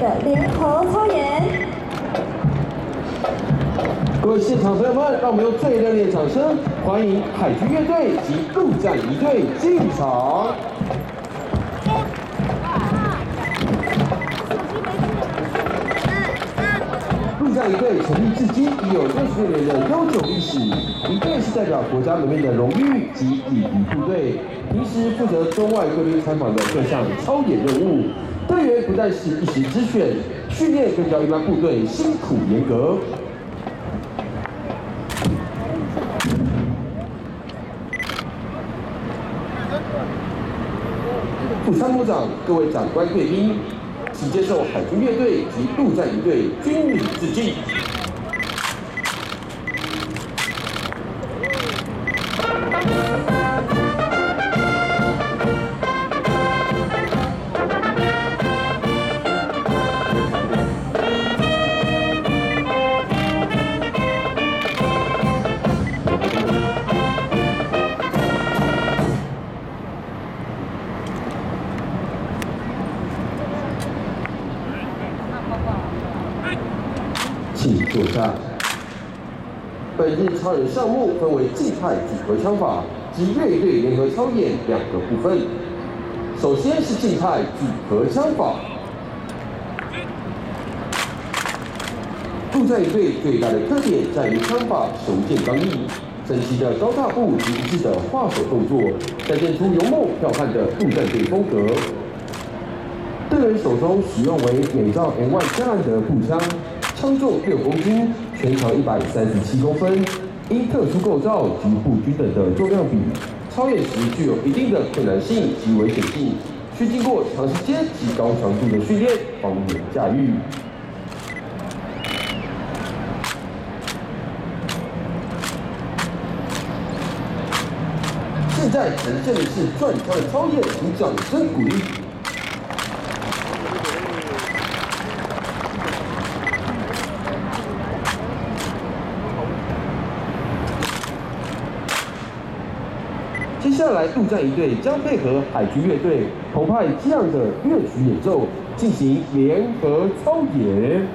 的联合操演。各位现场朋友们，让我们用最热烈的掌声欢迎海军乐队及陆战一队进场。陆战一队成立至今已有六十六年的悠久历史，一队是代表国家门面的荣誉及礼仪部队，平时负责中外贵宾参访的各项操演任务。不但是一时之选，训练更加一般部队辛苦严格。副参谋长、各位长官贵宾，请接受海军乐队及陆战一队军礼致敬。本日超人项目分为静态组合枪法及乐队联合操演两个部分。首先是静态组合枪法。陆战队最大的特点在于枪法雄健刚毅，整齐的高大步及一致的画手动作，展现出勇猛彪悍的陆战队风格。队员手中使用为美造 M1 加兰德步枪。枪重六公斤，全长一百三十七公分。因特殊构造及不均等的重量比，操演时具有一定的困难性及危险性，需经过长时间及高强度的训练方能驾驭。现在呈现的是转圈的操演，请掌声鼓励。接下来，陆战一队将配合海军乐队澎湃激昂的乐曲演奏，进行联合操演。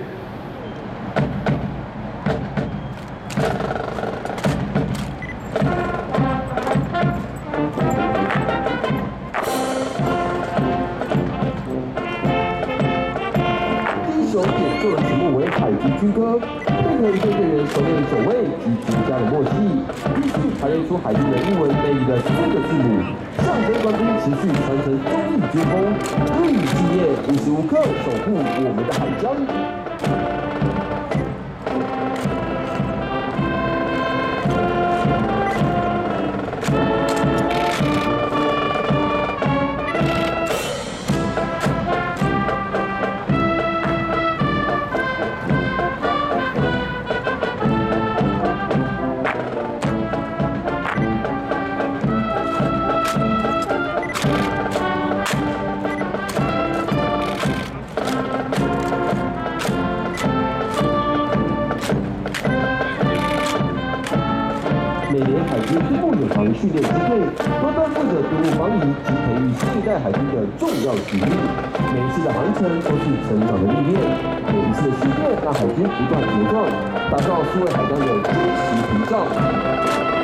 第一首演奏的曲目为海军军歌，配合一队队员熟练的走位及绝佳的默契，排练出海军的英文美丽的四个字母，象征官兵持续传承忠义军风，日以继夜，无时无刻守护我们的海疆。训练支队多担负着督陆防疫及培育新一代海军的重要使命。每一次的航程都是成长的历练，每一次的训练让海军不断茁壮，打造数位海疆的坚实屏障。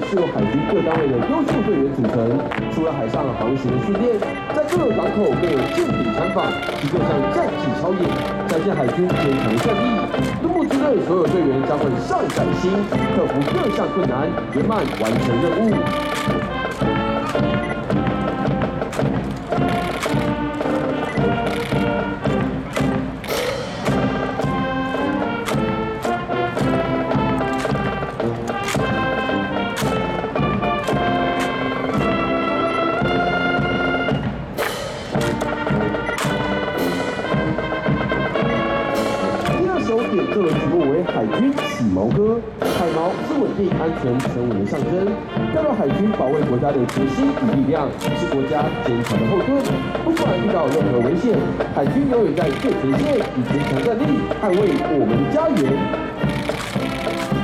是由海军各单位的优秀队员组成，除了海上航行的训练，在各个港口更有舰艇参访及各项战绩操演，展现海军坚强战力。东部支队所有队员将会上载新，克服各项困难，圆满完成任务。安全、沉稳的象征，再到海军保卫国家的决心与力量，是国家坚强的后盾。不管遇到任何危险，海军永远在最前线，以坚强战力捍卫我们的家园。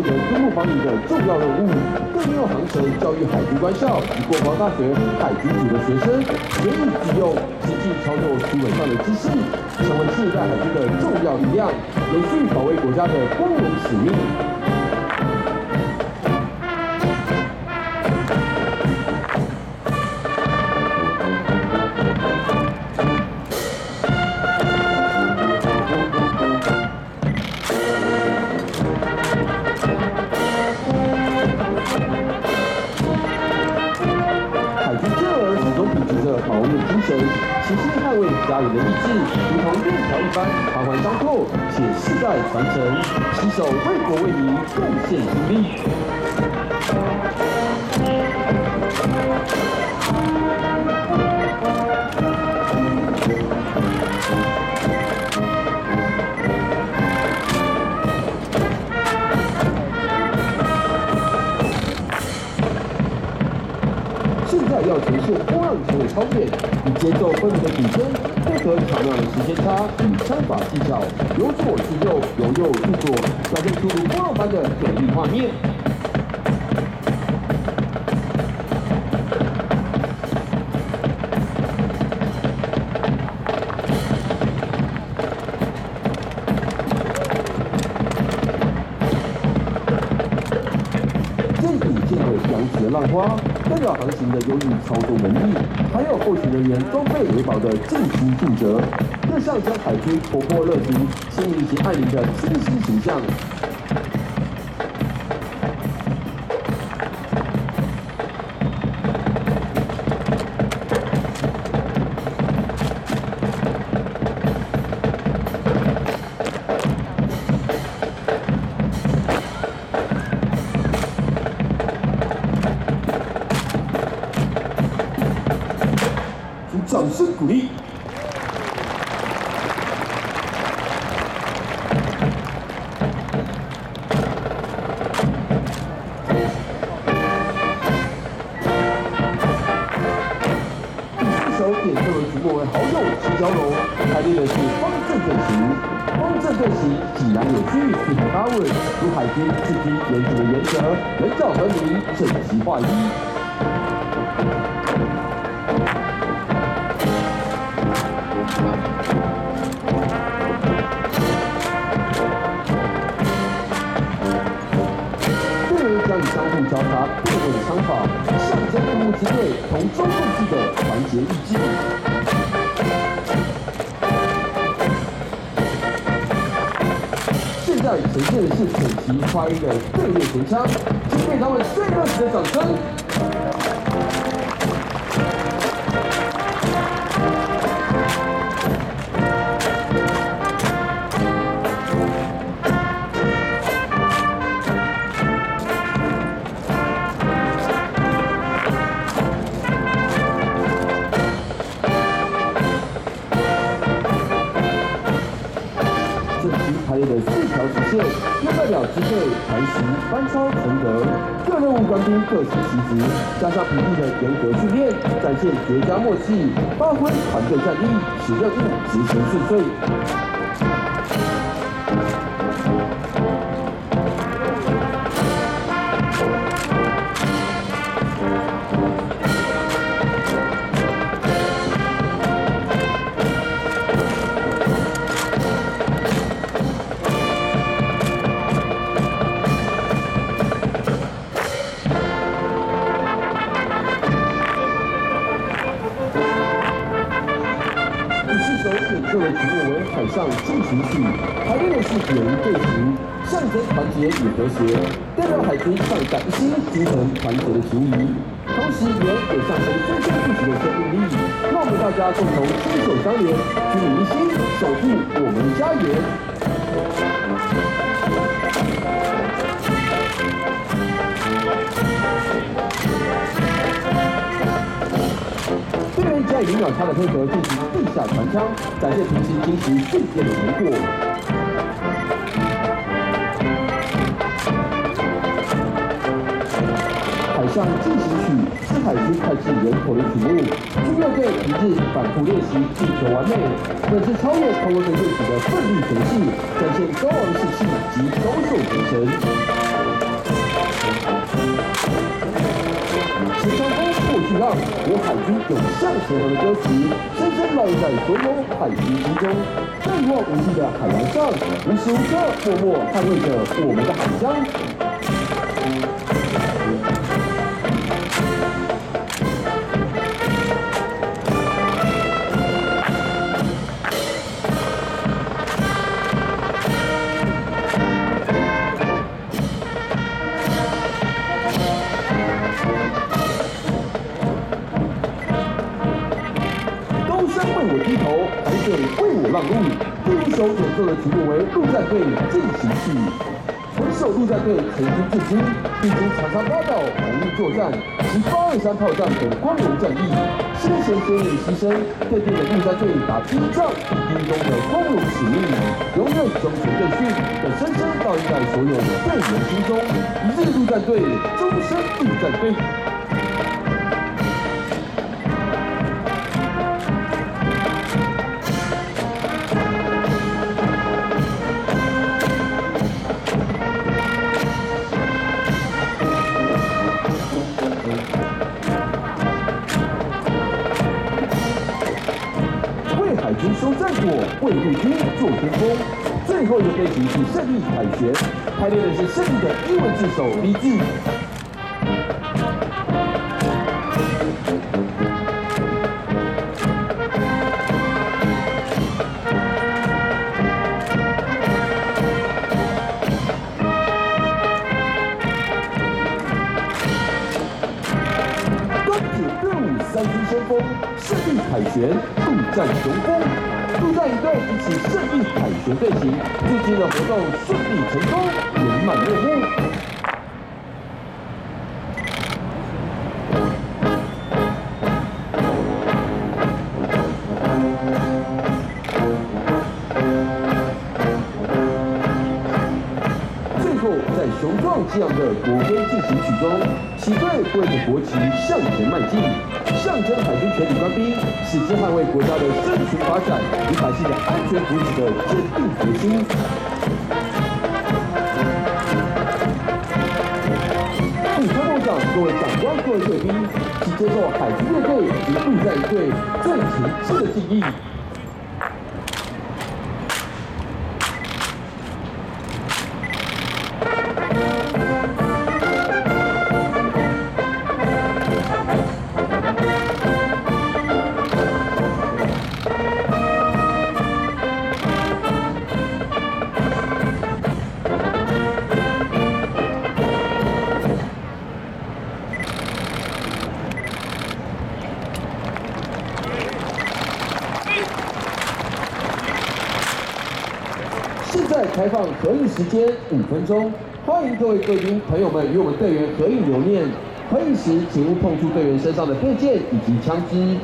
负责公路防御的重要任务，更拥有航程教育海军官校及国防大学海军组的学生，严以致用，实际操作书本上的知识，成为世代海军的重要力量，延续保卫国家的光荣使命。如同链条一般环环相扣，且世代传承，携手为国为民贡献出力。法技巧，由左至右，由右至左，表现出波浪般的美丽画面。剑影剑尾扬起的浪花。代表航行的优异操作能力，还有后勤人员装备维保的尽心尽责，热象征海军活泼热情、亲民及爱民的清新形象。第四首演奏的曲目为好友齐小龙，排列的是方阵阵型。方阵阵型济南有区域，四平八位，如海军至今严谨的原则，人早和鸣，整齐划一。相互交叉变位的枪法，象征陆木之队同中共记的团结意志。现在呈现的是整齐划一的队列前枪，请给他们最热情的掌声。的四条直线，又代表支队团习、班超、承德各任务官兵各司其职，加上平地的严格训练，展现绝佳默契，发挥团队战力，使任务执行顺遂。代表海军上崭新精神团结的情谊，同时也也象征生生不息的生命力。让我们大家共同牵手相连，军民心，守护我们的家园。队员在零秒差的配合进行地下传枪，展现平行惊奇瞬间的成果。进行曲是海军脍炙人口的曲目，军乐队一日反复练习，力求完美。本次超越空中队队曲的奋力诠释，展现高昂士气及高手精神。前方风过巨浪，我海军有向前方的歌词，深深烙印在所有海军心中。在一望无际的海洋上，无时无刻默默捍卫着我们的海疆。队进行曲》。回首陆战队曾经至今，历经长沙八岛红日作战及八二三炮战等光荣战役，先贤先烈牺牲，奠定了陆战队打第一仗第一功的光荣使命，永远忠诚队训，也深深烙印在所有队员心中。一日陆战队，终身陆战队。为海军收战果，为陆军做先锋。最后一个飞行是胜利凯旋，排列的是胜利的英文字首李三军先锋，胜利凯旋，陆战雄风。陆战一队一起胜利凯旋队形，至今的活动顺利成功，圆满落幕。雄壮激昂的国徽进行曲中，旗队挥着国旗向前迈进，象征海军全体官兵矢志捍卫国家的生存发展与百姓的安全福祉的坚定决心。部参谋长、各位长官、各位贵宾，请接受海军乐队及陆战队最诚挚的敬意。时间五分钟，欢迎各位贵宾朋友们与我们队员合影留念。合影时，请勿碰触队员身上的配件以及枪支。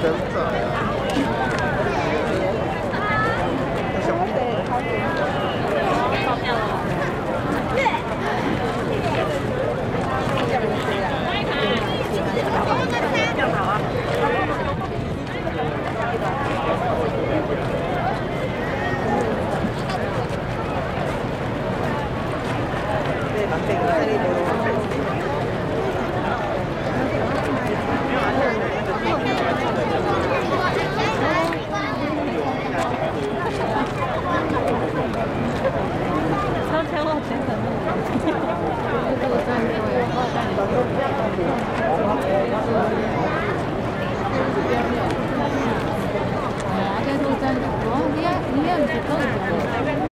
Thank you. 超